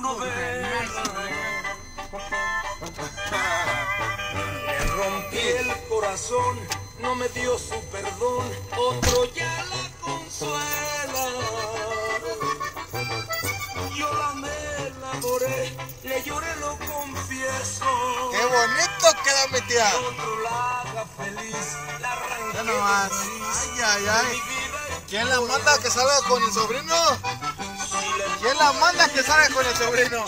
Novela. Le rompí el corazón, no me dio su perdón, otro ya la consuela. Yo la amé, la adoré, le bonito queda mi tía! Ya nomás. Ay, ay, ay. ¿Quién la manda que salga con el sobrino? ¿Quién la manda que salga con el sobrino?